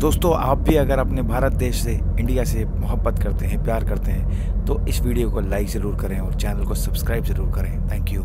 दोस्तों, आप भी अगर अपने भारत देश से, इंडिया से मोहब्बत करते हैं, प्यार करते हैं तो इस वीडियो को लाइक ज़रूर करें और चैनल को सब्सक्राइब ज़रूर करें। Thank you.